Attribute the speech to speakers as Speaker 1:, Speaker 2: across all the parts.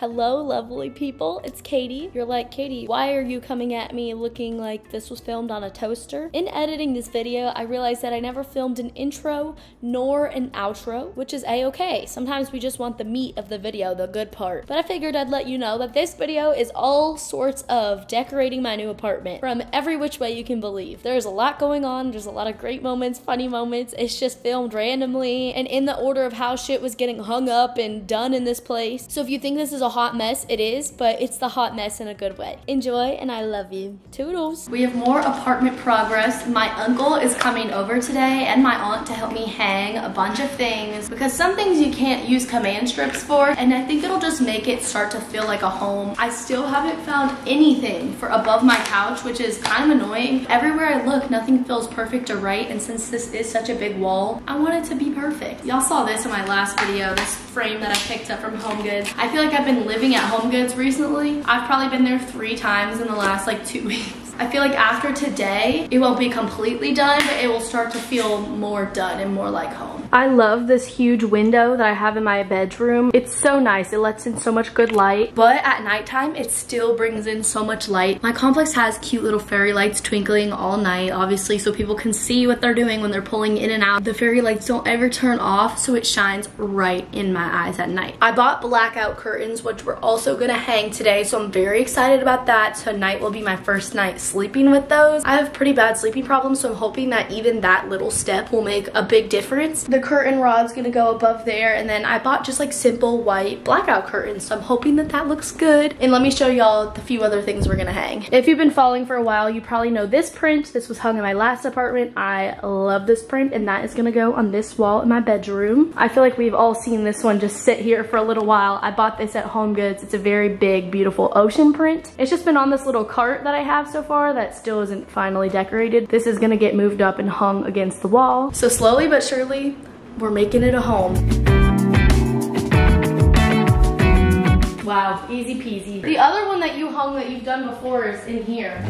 Speaker 1: Hello, lovely people. It's Caiti. You're like, Caiti, why are you coming at me looking like this was filmed on a toaster? In editing this video, I realized that I never filmed an intro nor an outro, which is a-okay. Sometimes we just want the meat of the video, the good part. But I figured I'd let you know that this video is all sorts of decorating my new apartment from every which way you can believe. There's a lot going on. There's a lot of great moments, funny moments. It's just filmed randomly and in the order of how shit was getting hung up and done in this place. So if you think this is a hot mess, it is, but it's the hot mess in a good way. Enjoy, and I love you. Toodles. We have more apartment progress. My uncle is coming over today and my aunt to help me hang a bunch of things because some things you can't use command strips for, and I think it'll just make it start to feel like a home. I still haven't found anything for above my couch, which is kind of annoying. Everywhere I look, nothing feels perfect or right, and since this is such a big wall, I want it to be perfect. Y'all saw this in my last video, this frame that I picked up from Home Goods. I feel like I've been living at Home Goods recently. I've probably been there three times in the last like two weeks. I feel like after today, it won't be completely done, but it will start to feel more done and more like home. I love this huge window that I have in my bedroom. It's so nice. It lets in so much good light, but at nighttime, it still brings in so much light. My complex has cute little fairy lights twinkling all night, obviously, so people can see what they're doing when they're pulling in and out. The fairy lights don't ever turn off, so it shines right in my eyes at night. I bought blackout curtains, which we're also gonna hang today, so I'm very excited about that. Tonight will be my first night sleeping with those. I have pretty bad sleeping problems, so I'm hoping that even that little step will make a big difference. The curtain rod's gonna go above there, and then I bought just like simple white blackout curtains, so I'm hoping that that looks good. And let me show y'all the few other things we're gonna hang. If you've been following for a while, you probably know this print. This was hung in my last apartment. I love this print, and that is gonna go on this wall in my bedroom. I feel like we've all seen this one just sit here for a little while. I bought this at Home Goods. It's a very big, beautiful ocean print. It's just been on this little cart that I have so far that still isn't finally decorated. This is gonna get moved up and hung against the wall. So slowly but surely, we're making it a home. Wow, easy peasy. The other one that you hung that you've done before is in here.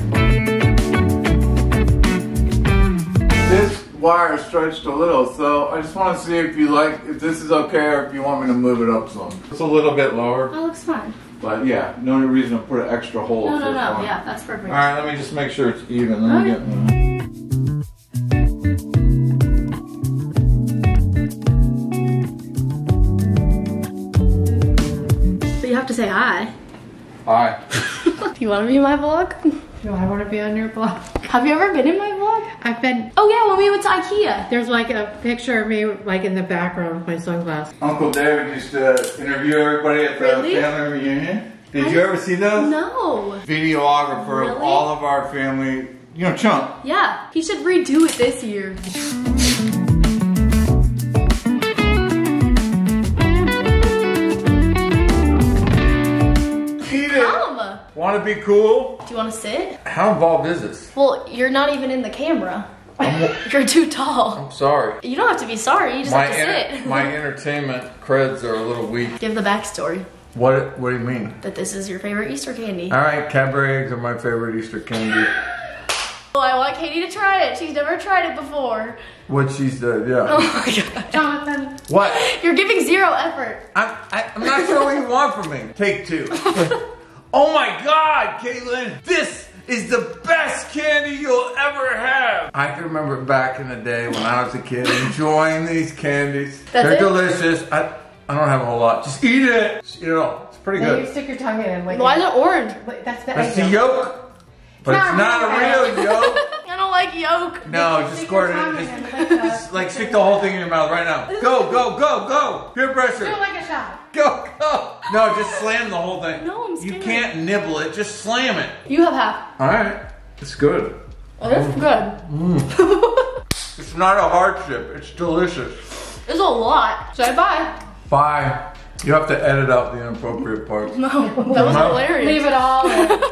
Speaker 2: This wire is stretched a little, so I just want to see if you like, if this is okay or if you want me to move it up some. It's a little bit lower,
Speaker 1: That looks fine.
Speaker 2: But yeah, no reason to put an extra hole.
Speaker 1: No, no, no,
Speaker 2: fine.
Speaker 1: yeah, that's perfect.
Speaker 2: All right, let me just make sure it's even. Let me
Speaker 1: Okay.
Speaker 2: get.
Speaker 1: But you have to say hi.
Speaker 2: Hi.
Speaker 1: Do you want to be in my vlog?
Speaker 3: Do I want to be on your blog?
Speaker 1: Have you ever been in my vlog?
Speaker 3: I've been,
Speaker 1: Oh yeah, when we went to Ikea.
Speaker 3: there's like a picture of me like in the background with my sunglasses.
Speaker 2: Uncle David used to interview everybody at the
Speaker 1: Really?
Speaker 2: family reunion. Did you ever see those?
Speaker 1: No.
Speaker 2: Videographer of
Speaker 1: Really?
Speaker 2: all of our family. You know, Chunk.
Speaker 1: Yeah, he should redo it this year.
Speaker 2: Want to be cool?
Speaker 1: Do you want to sit?
Speaker 2: How involved is this?
Speaker 1: Well, you're not even in the camera. You're too tall.
Speaker 2: I'm sorry.
Speaker 1: You don't have to be sorry. You just
Speaker 2: My,
Speaker 1: have to sit.
Speaker 2: my entertainment creds are a little weak.
Speaker 1: Give the backstory
Speaker 2: What What do you mean?
Speaker 1: that this is your favorite Easter candy.
Speaker 2: All right, Cadbury eggs are my favorite Easter candy.
Speaker 1: Well, I want Caiti to try it. She's never tried it before.
Speaker 2: What she said, yeah.
Speaker 1: Oh my god.
Speaker 3: Jonathan,
Speaker 2: What?
Speaker 1: You're giving zero effort.
Speaker 2: I'm, I, I'm not sure what you want from me. Take two. Oh my God, Caitlin, this is the best candy you'll ever have. I can remember back in the day when I was a kid enjoying these candies.
Speaker 1: That's
Speaker 2: They're
Speaker 1: it?
Speaker 2: delicious. I, I don't have a whole lot. Just eat it. Just eat it all. It's pretty
Speaker 3: now you
Speaker 2: good.
Speaker 3: stick your tongue in and like.
Speaker 1: Why is it orange?
Speaker 3: Wait, That's the
Speaker 2: That's
Speaker 3: egg
Speaker 2: the yolk. But it's
Speaker 3: Not
Speaker 2: not a
Speaker 3: real
Speaker 2: real yolk.
Speaker 1: I don't like yolk.
Speaker 2: No, just
Speaker 3: Stick
Speaker 2: squirt it.
Speaker 3: in
Speaker 2: Just,
Speaker 3: and
Speaker 2: just like stick the whole thing in your mouth right now. Go, go, go, go. Peer
Speaker 3: Do
Speaker 2: pressure.
Speaker 3: It like a shot.
Speaker 2: Go, go. No, just slam the whole thing.
Speaker 1: No, I'm scared.
Speaker 2: You can't nibble it. Just slam it.
Speaker 1: You have half.
Speaker 2: All right. It's good.
Speaker 1: Oh, that's mm. good. Mm.
Speaker 2: It's not a hardship. It's delicious.
Speaker 1: It's a lot. Say bye.
Speaker 2: Bye. You have to edit out the inappropriate parts.
Speaker 1: No, that was hilarious.
Speaker 3: Leave it all.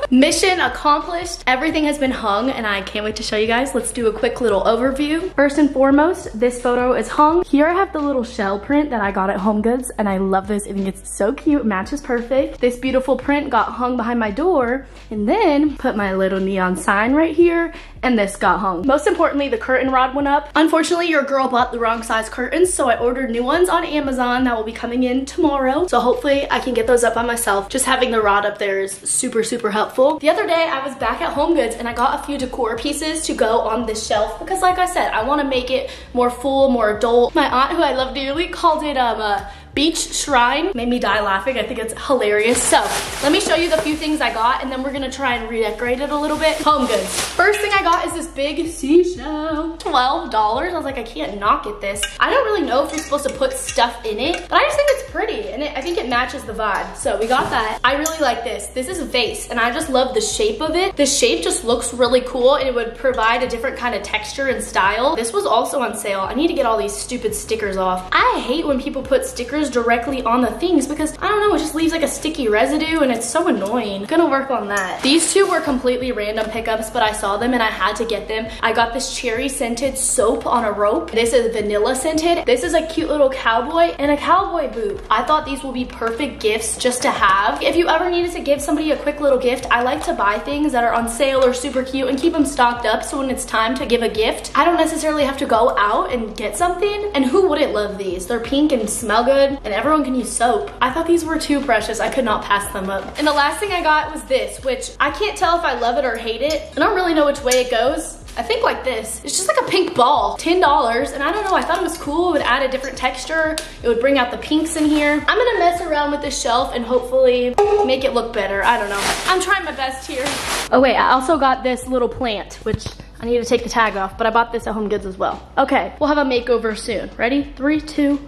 Speaker 1: Mission accomplished. Everything has been hung and I can't wait to show you guys. Let's do a quick little overview. First and foremost, this photo is hung. Here I have the little shell print that I got at Home Goods and I love this. I think it's so cute, matches perfect. This beautiful print got hung behind my door and then put my little neon sign right here and this got hung. Most importantly, the curtain rod went up. Unfortunately, your girl bought the wrong size curtains, so I ordered new ones on Amazon that will be coming in tomorrow. So hopefully I can get those up by myself. Just having the rod up there is super, super helpful. The other day, I was back at Home Goods and I got a few decor pieces to go on this shelf because like I said, I wanna make it more full, more adult. My aunt, who I love dearly, called it um, a Beach Shrine made me die laughing. I think it's hilarious. So let me show you the few things I got and then we're gonna try and redecorate it a little bit. Home goods. First thing I got is this big seashell. $12. I was like, I can't not get this. I don't really know if you're supposed to put stuff in it, but I just think it's pretty and it, I think it matches the vibe. So we got that. I really like this. This is a vase and I just love the shape of it. The shape just looks really cool and it would provide a different kind of texture and style. This was also on sale. I need to get all these stupid stickers off. I hate when people put stickers directly on the things because I don't know, it just leaves like a sticky residue and it's so annoying. Gonna work on that. These two were completely random pickups, but I saw them and I had to get them. I got this cherry scented soap on a rope. This is vanilla scented. This is a cute little cowboy and a cowboy boot. I thought these will be perfect gifts just to have. If you ever needed to give somebody a quick little gift, I like to buy things that are on sale or super cute and keep them stocked up so when it's time to give a gift, I don't necessarily have to go out and get something. And who wouldn't love these? They're pink and smell good and everyone can use soap. I thought these were too precious. I could not pass them up. And the last thing I got was this, which I can't tell if I love it or hate it. I don't really know which way it goes. I think like this. It's just like a pink ball, $10. And I don't know, I thought it was cool. It would add a different texture. It would bring out the pinks in here. I'm gonna mess around with this shelf and hopefully make it look better. I don't know. I'm trying my best here. Oh wait, I also got this little plant, which I need to take the tag off, but I bought this at Home Goods as well. Okay, we'll have a makeover soon. Ready? Three, two,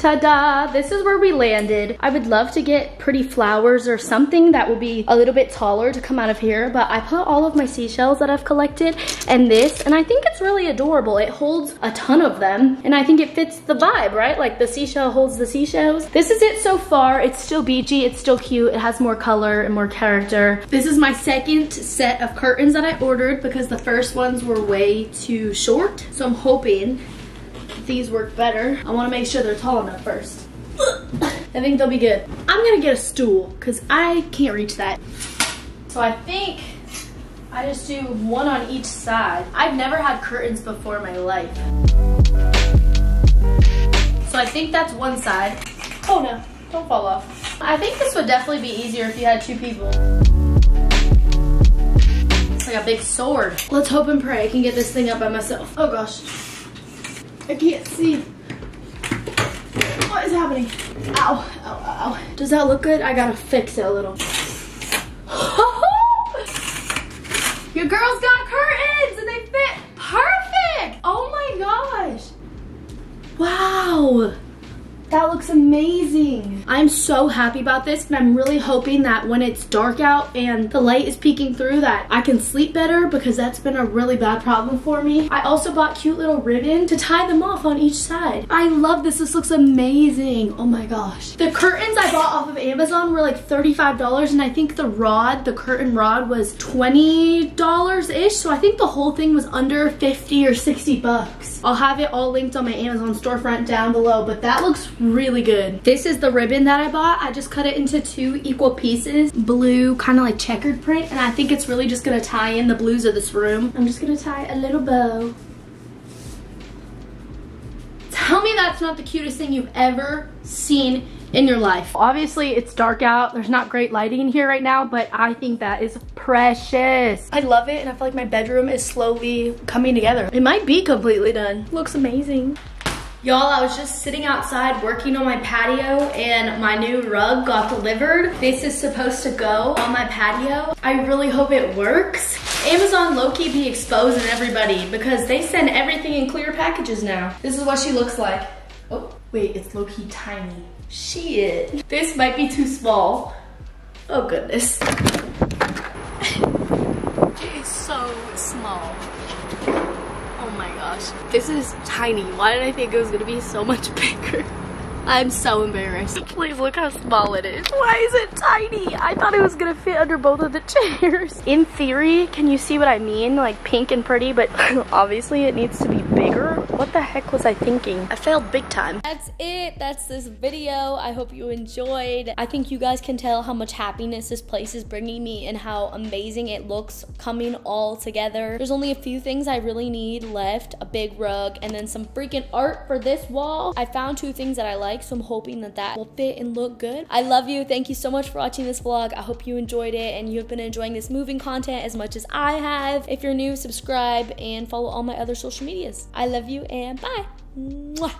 Speaker 1: Ta-da, this is where we landed. I would love to get pretty flowers or something that will be a little bit taller to come out of here, but I put all of my seashells that I've collected and this, and I think it's really adorable. It holds a ton of them, and I think it fits the vibe, right? Like the seashell holds the seashells. This is it so far. It's still beachy, it's still cute. It has more color and more character. This is my second set of curtains that I ordered because the first ones were way too short. So I'm hoping these work better. I wanna make sure they're tall enough first. I think they'll be good. I'm gonna get a stool because I can't reach that. So I think I just do one on each side. I've never had curtains before in my life. So I think that's one side. Oh no, don't fall off. I think this would definitely be easier if you had two people. It's like a big sword. Let's hope and pray I can get this thing up by myself. Oh gosh. I can't see. What is happening? Ow, ow, ow. Does that look good? I gotta fix it a little. Your girls got curtains and they fit perfect. Oh my gosh. Wow. That looks amazing. I'm so happy about this and I'm really hoping that when it's dark out and the light is peeking through that I can sleep better because that's been a really bad problem for me. I also bought cute little ribbon to tie them off on each side. I love this. This looks amazing. Oh my gosh. The curtains I bought off of Amazon were like $35 and I think the rod, the curtain rod was $20-ish. So I think the whole thing was under 50 or 60 bucks. I'll have it all linked on my Amazon storefront down below, but that looks really good. This is the ribbon that I bought. I just cut it into two equal pieces. Blue, kind of like checkered print. And I think it's really just gonna tie in the blues of this room. I'm just gonna tie a little bow. Tell me that's not the cutest thing you've ever seen in your life. Obviously, it's dark out. There's not great lighting in here right now, but I think that is precious. I love it, and I feel like my bedroom is slowly coming together. It might be completely done. Looks amazing. Y'all, I was just sitting outside working on my patio and my new rug got delivered. This is supposed to go on my patio. I really hope it works. Amazon low-key be exposing everybody because they send everything in clear packages now. This is what she looks like. Oh, wait, it's low-key tiny. Shit. This might be too small. Oh goodness. it is so small. Gosh. This is tiny. Why did I think it was gonna be so much bigger? I'm so embarrassed. Please look how small it is. Why is it tiny? I thought it was gonna fit under both of the chairs. In theory, can you see what I mean? Like pink and pretty, but obviously it needs to be bigger. What the heck was I thinking? I failed big time. That's it. That's this video. I hope you enjoyed. I think you guys can tell how much happiness this place is bringing me and how amazing it looks coming all together. There's only a few things I really need left. A big rug and then some freaking art for this wall. I found two things that I like, so I'm hoping that that will fit and look good. I love you. Thank you so much for watching this vlog. I hope you enjoyed it and you've been enjoying this moving content as much as I have. If you're new, subscribe and follow all my other social medias. I love you and bye. Mwah.